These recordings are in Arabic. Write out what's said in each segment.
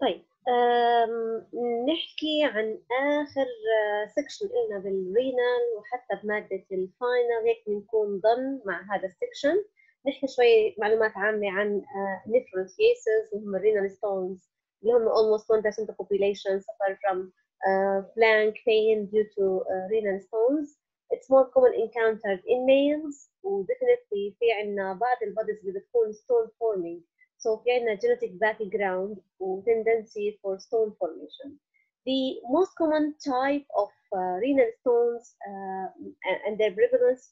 طيب نحكي عن آخر section لنا بال renal وحتى بمادة ال final هيك بنكون done مع هذا ال section نحكي شوي معلومات عامة عن nephrons cases اللي هم ال renal stones اللي هم almost 1% of the population suffer from uh, pain due to uh, renal stones. It's more common encountered in males و definitely في عنا بعض ال bodies اللي بتكون stone forming So في عنا genetic background و tendency for stone formation. The most common type of uh, renal stones uh, and their prevalence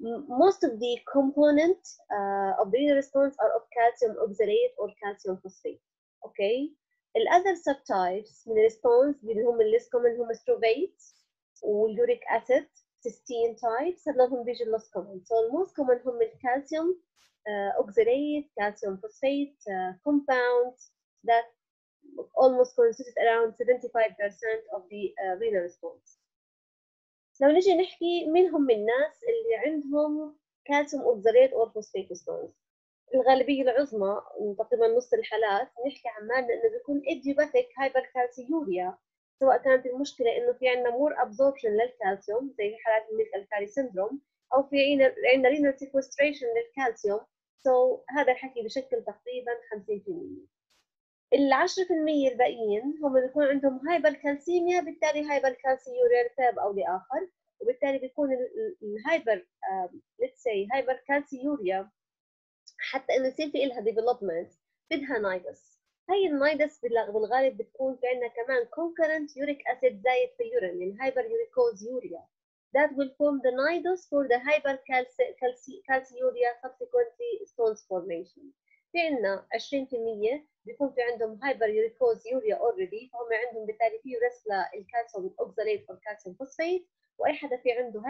most of the components uh, of the renal stones are of calcium oxalate or calcium phosphate. Okay. The other subtypes من الستونز اللي هم اللي common هم strovate والuric acid cystine types هذول بيجي less common. So the most common هم الكالسيوم uh, oxalate, calcium phosphate uh, compounds that almost constitute around 75% of the uh, renal stones. لو نجي نحكي مين هم الناس اللي عندهم calcium oxalate or phosphate stones الغالبية العظمى تقريبا نص الحالات نحكي عمالنا إنه بيكون idiopathic hypercalciuria سواء كانت المشكلة إنه في عندنا more absorption للكالسيوم زي حالات ال milk alkali syndrome أو في عندنا renal sequestration للكالسيوم so, هذا الحكي بشكل تقريبا 50% ال 10% الباقيين هم بيكون عندهم hypercalcemia بالتالي hypercalciuria لسبب أو لآخر وبالتالي بيكون ال hyper let's say hypercalciuria حتى إنه يصير في لها development بدها nidus. هي ال nidus بالغالب بتكون في عندنا كمان concurrent uric acid زايد في ال urine يعني hyperuricosuria. That will form the nidus for the hypercalciuria subsequently stones formation. في عندنا 20% بيكون في عندهم يوريا already فهم عندهم بالتالي في risk لل calcium oxalate أو calcium phosphate وأي حدا في عنده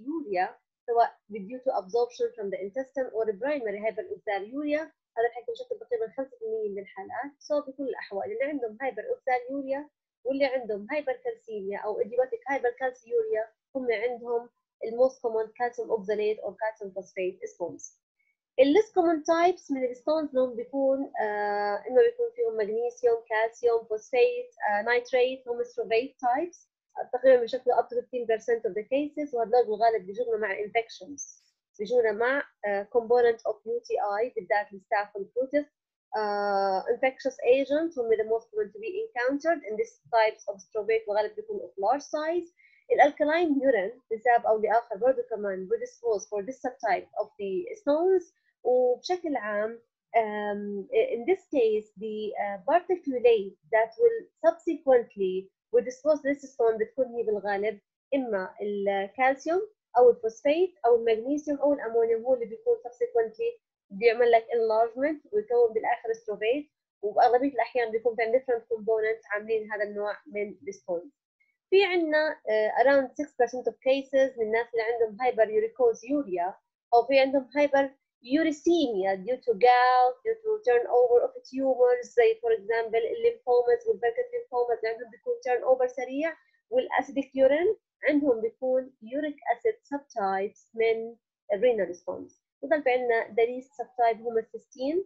يوريا سواء due to absorption from the intestine or primary hyperoxaluria هذا الحكي بشكل تقريبا 5% من الحالات so بكل الأحوال اللي عندهم oxaluria واللي عندهم calcemia أو hypercalciuria هم عندهم ال most common calcium oxalate أو calcium phosphate stones ال least common types من ال stones لهم بيكون آه إنه بيكون فيهم magnesium calcium phosphate nitrate هم struvite types تقريبا بشكل up to 15% of the cases. وهذول بالغالب بيجونا مع infections. بيجونا مع uh, component of UTI بالذات ال staph وال Proteus uh, infectious agents هم the most common to be encountered in this types of strovate وغالب بيكون of large size. الالكلاين urine لسبب أو لآخر برضه كمان predispose for this subtype of the stones. وبشكل عام um, in this case the uh, particulate that will subsequently predispose this stone بتكون هي بالغالب إما الكالسيوم أو الفوسفيت أو المغنيسيوم أو الأمونيوم هو اللي بيكون subsequently بيعمل لك enlargement ويكون بالآخر struvite وباغلبيه الأحيان بيكون في different components عاملين هذا النوع من ال stones في عندنا آه, around 6% of cases من الناس اللي عندهم hyperuricosuria أو في عندهم hyperuricemia due to gout due to turnover of tumors زي for example الليمفومات وال Burkitt الليمفومات اللي عندهم بيكون turnover سريع وال acidic urine عندهم بيكون uric acid subtypes من ال renal stones بضل في عندنا the least subtype هم السيستين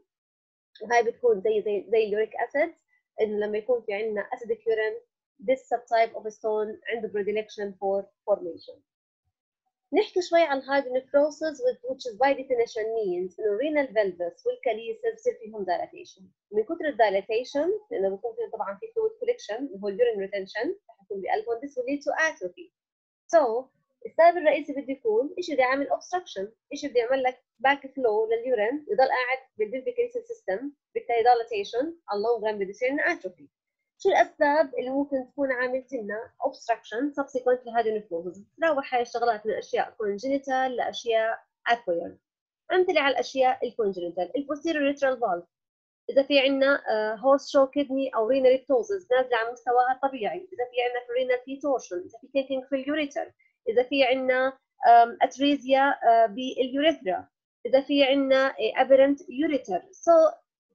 وهي بتكون زي زي زي ال uric acid انه لما يكون في عندنا acidic urine this subtype of stone عنده predilection for formation نحكي شوي عن hydronephrosis which is by definition means انه renal pelvis وال calyces بصير فيهم dilatation من كثر ال dilatation لأنه بيكون فيهم طبعا في fluid collection اللي هو urine retention رح يكون بقلبهم this will lead to atrophy so السبب الرئيسي بده يكون شيء بده يعمل obstruction شيء بده يعمل لك back flow لل urine يضل قاعد بال pelvic system بالتالي dilatation على long run بده يصير atrophy شو الأسباب اللي ممكن تكون عاملت لنا obstruction subsequent ل hydro تتراوح هاي الشغلات من أشياء congenital لأشياء acquired أمثلة على الأشياء ال congenital ال posterior urethral valve إذا في عندنا horseshoe kidney أو renal ptosis نازلة عن مستواها الطبيعي إذا في عندنا renal torsion إذا في kinking في ال ureter إذا في عندنا atresia بال urethra إذا في عندنا aberrant ureter so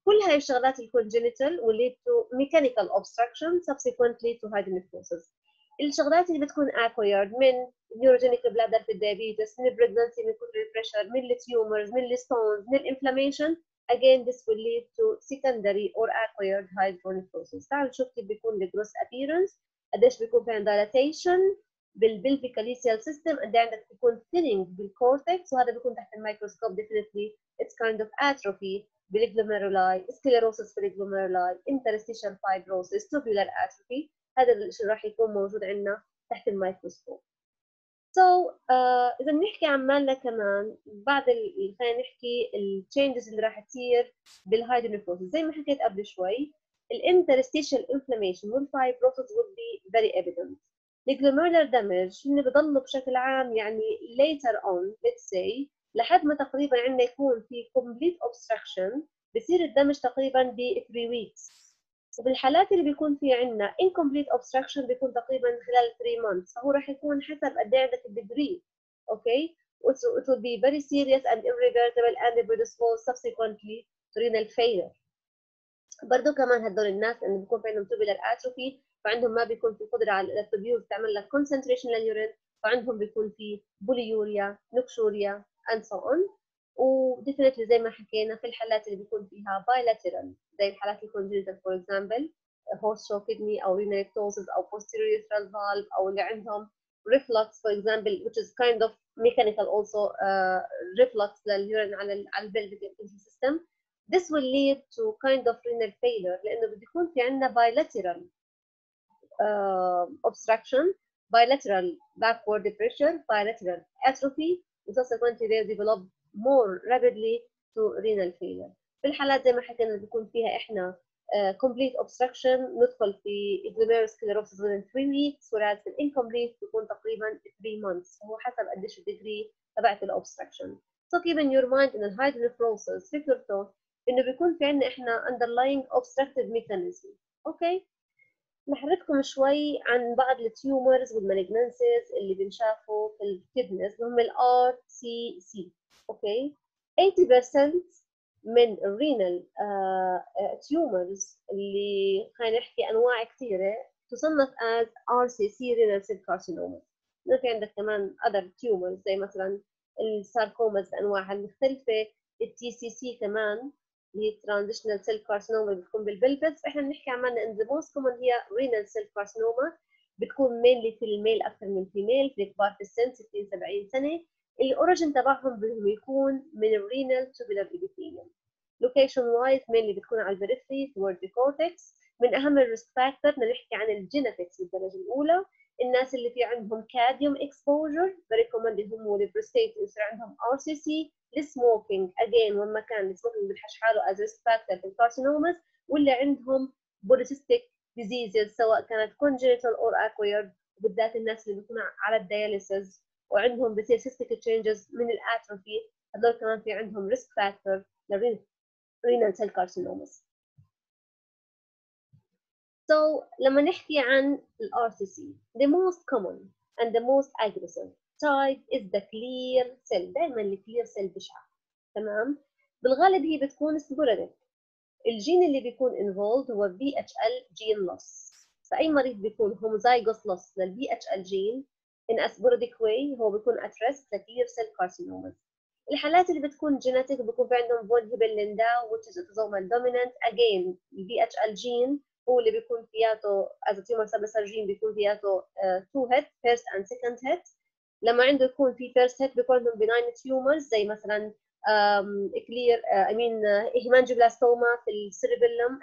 كل هاي الشغلات ال congenital lead to mechanical obstruction subsequently to hydronephrosis الشغلات اللي بتكون acquired من neurogenic bladder في ال diabetes من ال pregnancy من كثر ال pressure من ال tumors من ال stones من ال inflammation again this will lead to secondary or acquired hydronephrosis تعالوا نشوف كيف بيكون ال gross appearance قديش بيكون في dilatation بال pelvicalyceal system قد عندك بيكون thinning بال cortex وهذا بيكون تحت ال microscope definitely it's kind of atrophy. بال glomeruli sclerosis بال glomeruli interstitial fibrosis tubular atrophy. هذا الشيء راح يكون موجود عندنا تحت ال microscope. So uh, إذا بنحكي عن مالنا كمان بعد خلينا نحكي ال changes اللي راح تصير بال hydronephrosis زي ما حكيت قبل شوي ال interstitial inflammation وال fibrosis would be very evident. ال glomerular damage هن بضلوا بشكل عام يعني later on let's say لحد ما تقريبا عندنا يكون في complete obstruction بصير ال damage تقريبا ب 3 weeks. وبالحالات اللي بيكون في عندنا incomplete obstruction بيكون تقريبا خلال 3 months. فهو راح يكون حسب قد إيه عندك ال degree okay it will be very serious and irreversible and it will dispose subsequently to renal failure. برضه كمان هدول الناس اللي بيكون في عندهم tubular atrophy فعندهم ما بيكون في قدرة على ال tubules تعمل لك concentration لل urine فعندهم بيكون في polyuria nocturia. And so on و definitely زي ما حكينا في الحالات اللي بيكون فيها bilateral زي الحالات ال congenital for example horseshoe kidney أو renal ptosis أو posterior urethral valve أو اللي عندهم reflux for example which is kind of mechanical also uh, reflux لليورين على على البلفيك system this will lead to kind of renal failure لأنه بده يكون في عندنا bilateral uh, obstruction bilateral backward pressure bilateral atrophy subsequently they develop more rapidly to renal failure في الحالات زي ما حكينا بيكون فيها إحنا uh, complete obstruction ندخل في glomerulosclerosis within 3 weeks whereas في incomplete بيكون تقريبا 3 months هو حسب قديش الديجري تبعت الاوبستراكشن so keep in your mind ان ال hydronephrosis فكرته انه بيكون في عندنا إحنا underlying obstructive mechanism okay okay. نحكي لكم شوي عن بعض ال tumors وال malignancies اللي بنشافوا في ال kidneys اللي هم RCC okay؟ 80% من ال renal tumors اللي خلينا نحكي أنواع كثيرة تصنف as RCC renal cell carcinoma. في عندك كمان other tumors زي مثلا ال sarcomas بأنواعها المختلفة ال TCC كمان اللي هي cell carcinoma اللي بتكون بال pelvis إحنا بنحكي عمالنا ان the most common هي renal cell carcinoma بتكون mainly في ال male أكثر من female في الكبار في السن 60 70 سنة. ال origin تبعهم بدهم يكون من ال renal tubular epithelium. Location wise mainly بتكون على ال periphery the cortex من أهم ال risk factor بدنا نحكي عن ال genetics بالدرجة اولى الناس اللي في عندهم كاديوم اكسبوجر بريكومند هم البروستيت يصير عندهم ار سي سي السموكينج اجين وين ما كان السموكينج بنحش حاله از ريسك فاكتور في الكارسينوماس واللي عندهم بوليسيستيك ديزيزز سواء كانت كونجنتال اور اكويرد وبالذات الناس اللي بيكونوا على الدياليسيس وعندهم بصير سيستيك تشينجز من الاتروفي هذول كمان في عندهم ريسك فاكتور للرينال سيل كارسينوماس So لما نحكي عن ال RCC the most common and the most aggressive type is the clear cell دائما الكلير سيل بشعة تمام بالغالب هي بتكون sporadic الجين اللي بيكون involved هو VHL gene loss فأي مريض بيكون homozygous loss لل VHL gene in a sporadic way هو بيكون at risk لكلير cell carcinomas الحالات اللي بتكون genetic بيكون في عندهم von Hippel-Lindau which is autosomal dominant again ال VHL gene هو اللي بيكون فياته tumor cell gene بيكون فياته uh, two hit first and second hit لما عنده يكون في first hit بيكون عندهم benign tumors زي مثلا um, uh, I mean uh, hemangioblastoma في ال cerebellum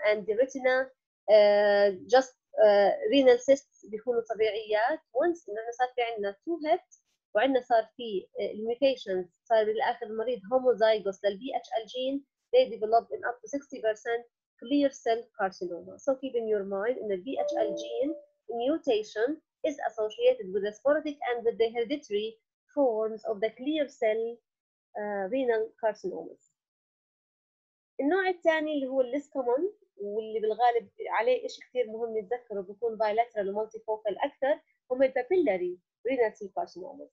uh, just uh, renal cysts بيكونوا طبيعيات once انه صار في عندنا two hit وعندنا صار في ال mutations صار بالاخر المريض homozygous لل VHL gene they develop in up to 60% clear cell carcinoma. So keep in your mind in the VHL gene mutation is associated with the sporadic and with the hereditary forms of the clear cell uh, renal carcinomas. النوع الثاني اللي هو الليس كومون واللي بالغالب عليه شيء كثير مهم نتذكره بيكون bilateral ومالتي فوكال أكثر هم البابيلاري renal cell carcinomas.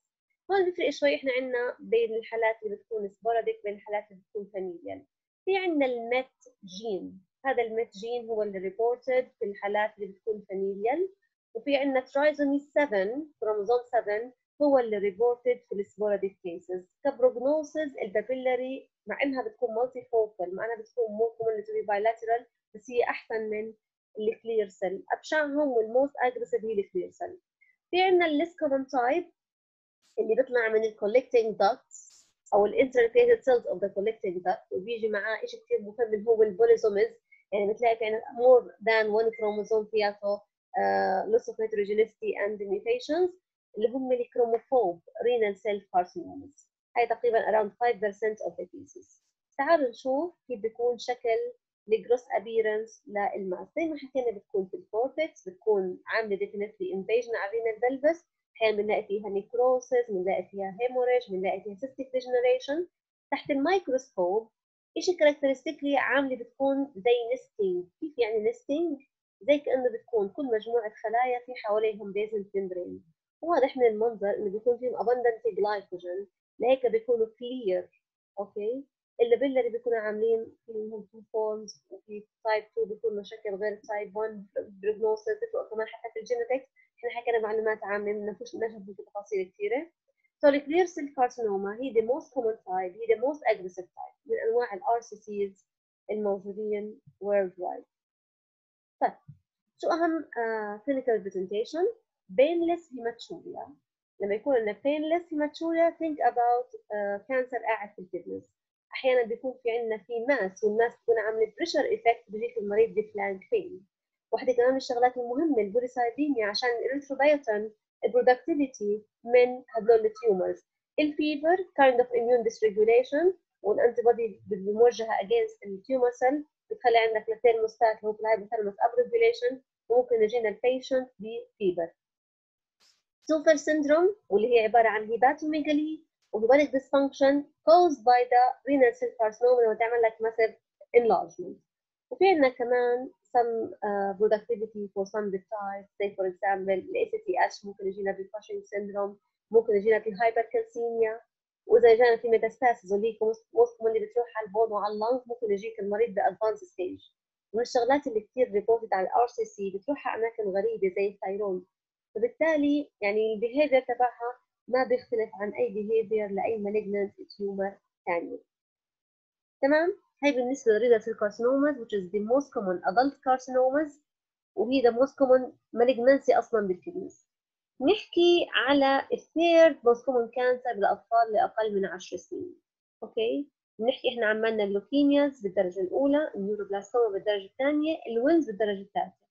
هون بيفرق شوي إحنا عندنا بين الحالات اللي بتكون sporadic بين الحالات اللي بتكون familial. في عندنا ال MET gene هذا ال MET gene هو اللي reported في الحالات اللي بتكون familial وفي عندنا trisomy 7 كروموزوم 7 هو اللي reported في ال sporadic cases ك prognosis ال papillary مع إنها بتكون multifocal مع إنها بتكون to be bilateral بس هي أحسن من ال clear cell أبشعهم وال most aggressive هي ال clear cell في عندنا ال less common type اللي بيطلع من ال collecting ducts أو ال intercalated cells of the collecting duct وبيجي معاه شيء كثير مهم اللي هو ال polysomies يعني بتلاقي في عندنا more than one chromosome فياته uh, loss of heterogeneity and mutations اللي هم ال chromophobe renal cell carcinomas. هاي تقريبا around 5% of the cases. تعالوا نشوف كيف بيكون شكل ال gross appearance لل mass. زي ما حكينا بتكون في ال cortex بتكون عاملة definitely invasion على ال renal pelvis أحيانا بنلاقي فيها necrosis بنلاقي فيها hemorrhage بنلاقي فيها cystic degeneration تحت الميكروسكوب شيء characteristically عاملة بتكون زي nesting كيف يعني nesting زي كأنه بتكون كل مجموعة خلايا في حواليهم basal membrane واضح من المنظر إنه بيكون فيهم abundant glycogen لهيك بيكونوا clear okay؟ ال papillary اللي بيكونوا عاملين فيهم two forms وفي type 2 بيكون مشاكل غير type 1 prognosis بتفرق كمان حتى في ال genetics إحنا حكينا معلومات عامة ما فيش نجم في تفاصيل كثيرة. So the clear cell carcinoma هي the most common type هي the most aggressive type من أنواع ال RCCs الموجودين worldwide. طيب شو أهم uh, clinical presentation؟ painless hematuria لما يكون عندنا painless hematuria think about uh, cancer قاعد في الكدنس أحيانا بيكون في عندنا في mass وال mass تكون عامله pressure effect بيجيك المريض ب flank pain واحدة كمان من الشغلات المهمة ال polycythemia عشان ال erythropoietin ال productivity من هدول ال tumors ال fever kind of immune dysregulation وال antibody الموجهه against ال tumor cell بتخلي عندك الثيرموستات اللي هو ال hypothalamus upregulation وممكن يجينا ال patient ب fever Stauffer syndrome واللي هي عبارة عن hepatomegaly و hepatic dysfunction caused by the renal cell carcinoma لما تعمل لك massive enlargement. وفي عندنا كمان some uh, productivity for some peptides say for example ال ACTH ممكن يجينا بال Cushing syndrome ممكن يجينا في hypercalcemia. وإذا جانا في metastasis اللي most اللي بتروح على ال bone وعلى ال lung ممكن يجيك المريض ب advanced stage الشغلات اللي كثير reported على ال RCC بتروح على أماكن غريبة زي ال thyroid فبالتالي يعني ال behavior تبعها ما بيختلف عن أي behavior لأي malignant tumor ثانية تمام؟ هاي بالنسبة لل renal cell carcinomas which is the most common adult carcinomas وهي the most common malignancy أصلا بال kidneys نحكي على ال third most common cancer بالأطفال اللي أقل من 10 سنين. okay بنحكي إحنا عملنا ال leukemias بالدرجة الأولى ال neuroblastoma بالدرجة الثانية الوينز بالدرجة الثالثة.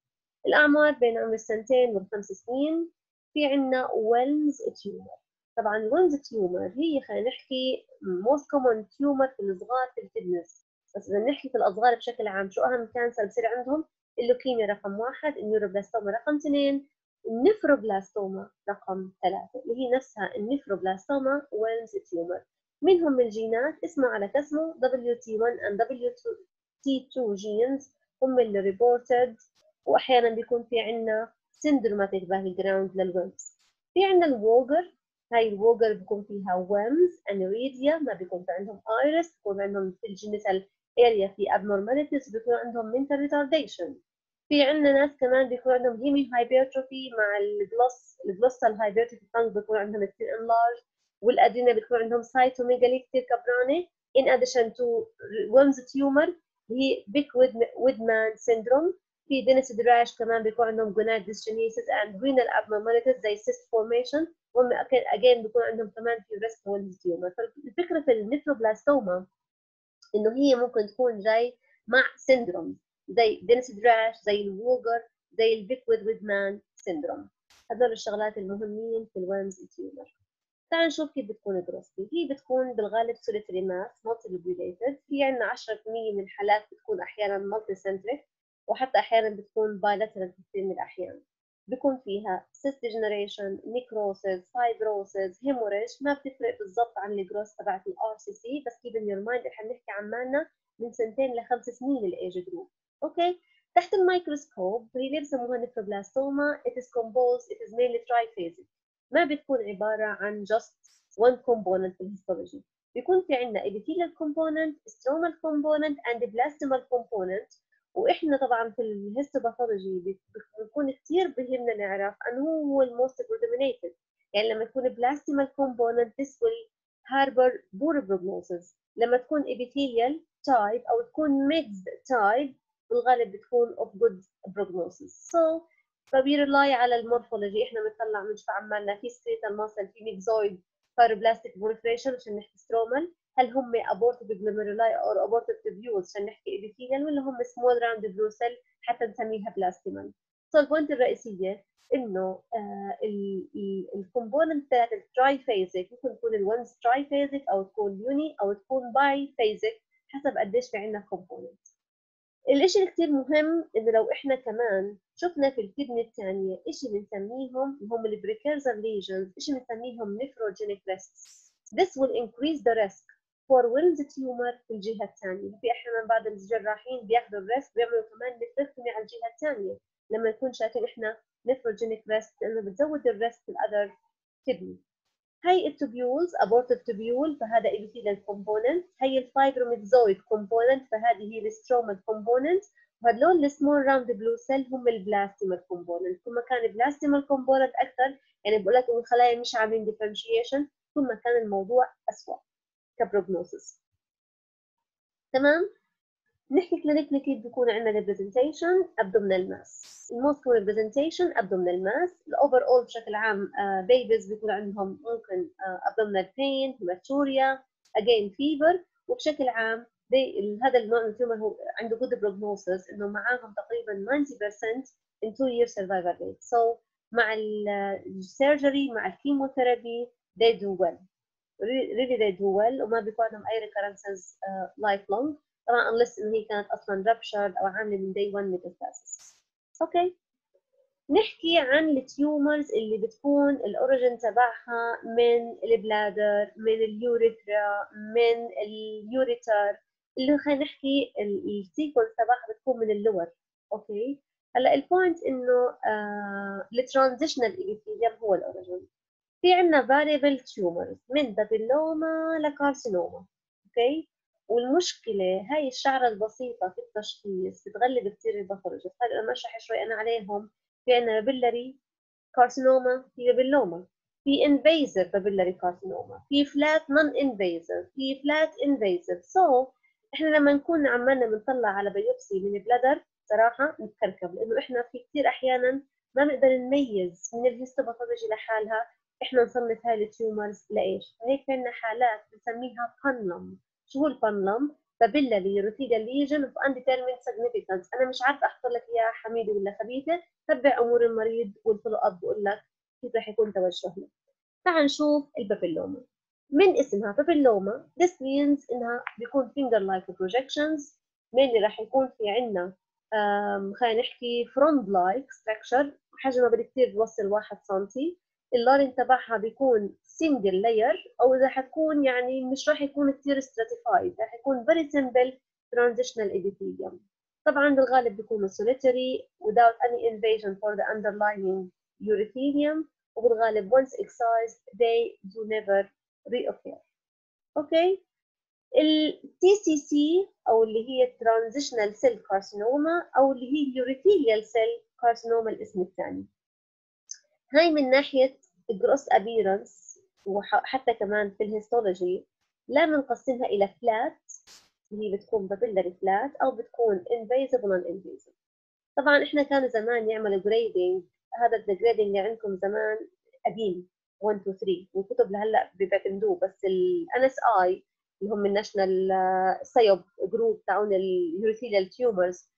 الأعمار بين عمر السنتين والخمس سنين. في عندنا Wilms tumor طبعا ال Wilms tumor هي خلينا نحكي most common tumor في الصغار في ال kidneys بس اذا نحكي في الأصغر بشكل عام شو أهم cancer بصير عندهم؟ اللوكيميا رقم واحد ال neuroblastoma رقم اثنين ال nephroblastoma رقم ثلاثة اللي هي نفسها ال nephroblastoma Wilms tumor منهم الجينات اسمه على جسمه WT1 and WT2 genes هم اللي reported وأحيانا بيكون في عندنا syndromatic background لل Wilms. في عندنا ال WAGR هاي ال WAGR بيكون فيها Wilms aniridia ما بيكون في عندهم iris بيكون عندهم في ال genital area في abnormalities بيكون عندهم mental retardation. في عندنا ناس كمان بيكون عندهم hemihypertrophy مع ال gloss ال glossal hypertrophy tongue بيكون عندهم كثير enlarged وال adrenal بتكون عندهم cytomegaly كثير كبرانة. in addition to Wilms tumor هي Beckwith-Wiedemann syndrome. في Denys-Drash كمان بيكون عندهم gonad dysgenesis and renal abnormalities زي cyst formation وهم again بيكون عندهم كمان في risk Wilms tumor فالفكرة في ال nephroblastoma إنه هي ممكن تكون جاي مع syndrome زي Denys-Drash زي ال WAGR زي ال Beckwith-Wiedemann syndrome هذول الشغلات المهمين في ال Wilms tumor تعال نشوف كيف بتكون ال grossly هي بتكون بالغالب solitary mass multilobulated في عندنا 10% من الحالات بتكون أحيانا multicentric وحتى أحيانا بتكون bilateral كثير من الأحيان. بيكون فيها cyst degeneration necrosis fibrosis hemorrhage ما بتفرق بالضبط عن ال gross تبعت ال RCC بس keep in your mind إحنا بنحكي عن مالنا من سنتين لخمس سنين ال age group okay تحت الميكروسكوب هي اللي بسموها nephroblastoma it is composed it is mainly triphasic. ما بتكون عبارة عن just one component في ال histology بيكون في عندنا epithelial component stromal component and blastomal component. وإحنا طبعا في الهيستوباثولوجي بيكون كثير بهمنا نعرف انه هو الموست predominated يعني لما يكون blastomal component this will harbor poor prognosis لما تكون epithelial type أو تكون mixed type بالغالب بتكون of good prognosis. So فبيرلاي على المورفولوجي. إحنا بنطلع من عمالنا في سكريتال ماسل في ميكزويد فايبروبلاستيك proliferation عشان نحكي سترومال هل هم abortive glomeruli أو abortive tubules عشان نحكي epithelial ولا هم small round blue cell حتى نسميها blastemal so ال point الرئيسية إنه ال component تاعت ال triphasic ممكن تكون ال Wilms triphasic أو تكون uni أو تكون biphasic حسب قديش في عندنا component الإشي اللي كثير مهم إنه لو إحنا كمان شفنا في ال kidney الثانية إشي بنسميهم هم ال precursor lesions إشي بنسميهم nephrogenic rests This will increase the risk Wilms tumor في الجهة الثانية. في أحيانا بعض الجراحين بياخذوا ال risk بيعملوا كمان nephrectomy على الجهة الثانية. لما نكون شايفين إحنا nephrogenic rest لأنه بتزود ال risk في ال other kidney هي ال tubules abortive tubule فهذا epithelial component هي ال fibromyxoid component فهذه هي ال stromal component. وهدول ال small round blue cell هم ال blastemal component. كل ما كان ال blastemal component أكثر يعني بقول لك الخلايا مش عاملين differentiation كل ما كان الموضوع اسوء ك prognosis. تمام؟ نحكي clinically كيف بيكون عندنا abdominal mass. ال most common presentation abdominal mass. ال overall بشكل عام babies uh, بيكون عندهم ممكن abdominal pain hematuria again fever. وبشكل عام هذا النوع من ال tumor هو عنده good prognosis إنه معاهم تقريبا 90% in 2 year survival rate. So مع ال surgery مع ال chemotherapy they do well. Do well وما بيكون عندهم أي recurrences uh, lifelong. طبعا unless ان هي كانت أصلا ruptured أو عاملة من day one metastasis. okay نحكي عن ال tumors اللي بتكون ال origin تبعها من ال bladder من ال urethra من ال ureter اللي خلينا نحكي ال sequence تبعها بتكون من ال lower. okay هلأ ال point إنه آه ال transitional epithelium هو ال origin في عندنا variable tumors من papilloma ل carcinoma okay؟ والمشكلة هاي الشعرة البسيطة في التشخيص بتغلب كثير ال pathologist هلا لما أشرح شوي أنا عليهم. في عندنا papillary carcinoma في papilloma في invasive papillary carcinoma في flat non invasive في flat invasive so إحنا لما نكون عمالنا بنطلع على biopsy من ال bladder صراحة نتكركب لأنه إحنا في كثير أحيانا ما بنقدر نميز من ال histopathology لحالها. إحنا نصنف هاي ال tumors لإيش؟ فهيك في عندنا حالات بنسميها PUNLMP شو هو ال PUNLMP papillary urothelial lesion of undetermined significance. أنا مش عارفة أحط لك اياها حميده ولا خبيثة. تبع أمور المريض وال follow up بقول لك كيف رح يكون توجهنا. تعال نشوف ال papilloma من اسمها papilloma this means إنها بيكون finger like projections. mainly رح يكون في عندنا خلينا نحكي frond like structure. حجمها بدها كثير توصل 1 سم ال lining تبعها بيكون single layer أو اذا حتكون يعني مش راح يكون كثير stratified راح يكون very simple transitional epithelium طبعا بالغالب بيكونوا solitary without any invasion for the underlying urothelium وبالغالب once excised they do never reoccur okay ال TCC أو اللي هي transitional cell carcinoma أو اللي هي urothelial cell carcinoma الاسم الثاني هاي من ناحية gross appearance وحتى كمان في الهيستولوجي لا بنقسمها إلى flat اللي هي بتكون papillary flat أو بتكون invasive non invasive طبعا إحنا كانوا زمان يعملوا grading هذا ال grading اللي عندكم زمان قديم 1 2 3 والكتب لهلأ بيعتمدوه بس ال NSI اللي هم ال national سايوب group تاعون ال urothelial tumors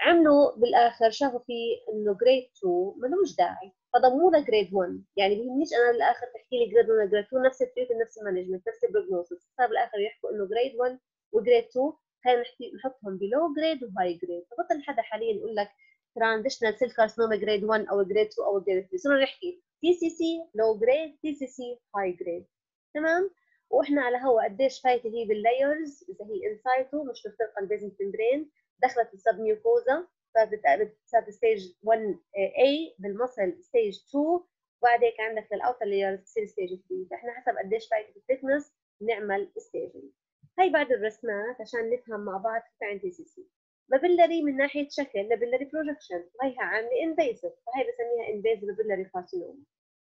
عملوا بالآخر شافوا فيه إنه grade 2 ملوش داعي. فضموا له grade 1 يعني بيهمنيش أنا بالاخر تحكي لي grade 1 grade 2 نفس ال treatment نفس ال management نفس ال prognosis صار بالاخر يحكوا إنه grade 1 و grade 2 خلينا نحكي نحطهم ب low grade و high grade فبطل حدا حاليا يقول لك transitional cell carcinoma grade 1 أو grade 2 أو grade 3 صرنا نحكي تي سي سي لو جريد تي سي سي هاي جريد تمام؟ وإحنا على هوا قديش فايته هي بال layers إذا هي in situ مش مخترقه ال basement membrane دخلت ال submucosa صارت stage 1 A بال muscle stage 2 وبعد هيك عندك لل outer layers تصير stage 3 فإحنا حسب قديش فايته ال thickness بنعمل staging هاي بعض الرسمات عشان نفهم مع بعض كيف عند TCC papillary من ناحية شكل papillary projection وهيها عاملة invasive فهي بسميها invasive papillary carcinoma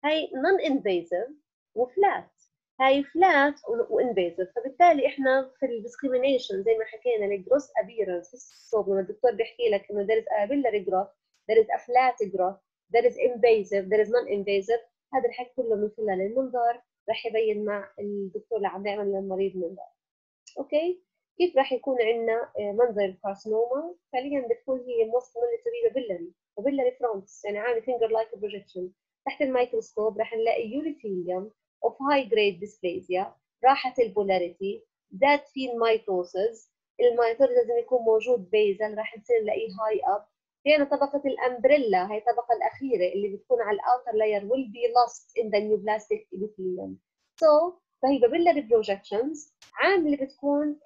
هاي non invasive و flat. هاي flat و invasive فبالتالي إحنا في ال discrimination زي ما حكينا ال gross appearance ال scope لما الدكتور بيحكي لك إنه there is a papillary growth there is a flat growth there is invasive there is هذا الحكي كله من خلال المنظار. راح يبين مع الدكتور اللي عم يعمل للمريض منظار okay؟ كيف راح يكون عندنا منظر ال carcinoma فعليا بتكون هي most مونيتوري papillary papillary fronds يعني عامل finger like projection تحت الميكروسكوب راح نلاقي urothelium of high grade dysplasia راحت ال polarity زاد في ال mitosis ال mitosis لازم يكون موجود basal راح نصير نلاقيه high up هنا طبقة ال umbrella هي الطبقة الأخيرة اللي بتكون على ال outer layer will be lost in the neoplastic epithelium. So فهي papillary projections عامل اللي بتكون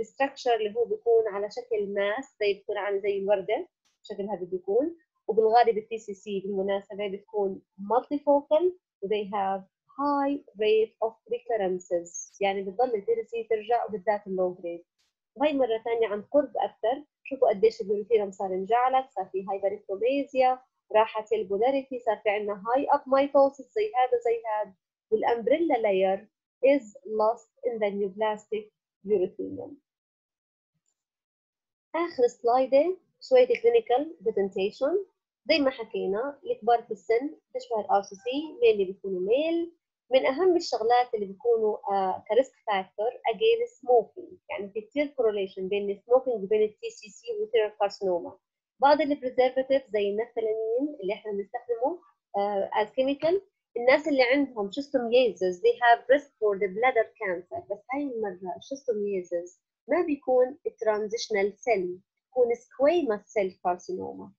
ال structure اللي هو بيكون على شكل mass زي بتكون عامل زي الوردة شكل هذا بيكون وبالغالب ال TCC بالمناسبة بتكون multifocal و they have high rate of recurrences. يعني بتضل ال TC ترجع وبالذات ال low grade وهي مرة ثانية عن قرب أكثر. شوفوا قديش ال urothelium صار مجعلك صار في hyperchromasia راحت ال polarity صار في عندنا high up mitosis زي هذا زي هذا. وال umbrella layer is lost in the neoplastic urothelium. آخر سلايدة شوية clinical presentation زي ما حكينا الكبار في السن تشبه ال RCC male اللي بيكونوا male من أهم الشغلات اللي بيكونوا آه ك risk factor again smoking. يعني في كثير correlation بين ال smoking وبين ال TCC urothelial carcinoma. بعض ال preservative زي النفتالين اللي إحنا بنستخدمه as uh, chemical الناس اللي عندهم schistosomiasis they have risk for the bladder cancer. بس هاي المرة ال schistosomiasis ما بيكون transitional cell بيكون squamous cell carcinoma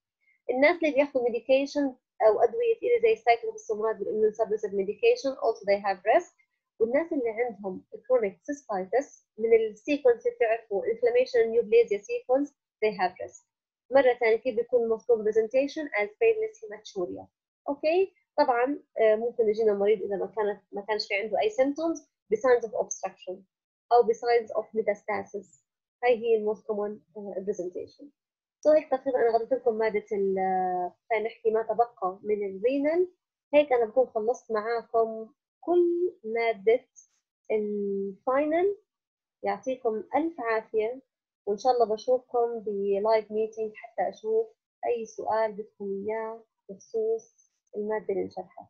الناس اللي بياخذوا medication أو أدوية ثقيله زي ال cyclophosphamide بال immunosuppressive medication also they have risk. والناس اللي عندهم chronic cystitis من ال sequence اللي بتعرفوا inflammation neoplasia sequence they have risk. مرة ثانية كيف بيكون المفروض presentation as painless hematuria. okay طبعا ممكن يجينا مريض إذا ما كانت ما كانش في عنده أي symptoms ب signs of obstruction أو ب signs of metastasis. هاي هي ال most common presentation. so هيك تقريبا أنا غطيت لكم ماده خلينا نحكي ما تبقى من ال renal هيك أنا بكون خلصت معاكم كل مادة ال final. يعطيكم ألف عافية وإن شاء الله بشوفكم ب live meeting حتى أشوف أي سؤال بدكم إياه بخصوص المادة اللي نشرحها